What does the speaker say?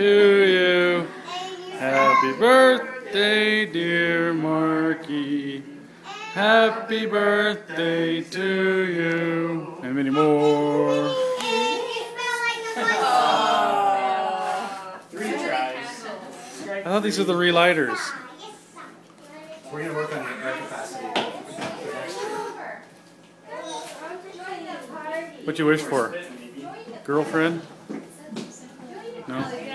to you. Happy birthday, dear Marky. Happy birthday to you. And many more. Three tries. I thought these were the relighters. We're gonna work on the air capacity next year. What you wish for? Girlfriend? No?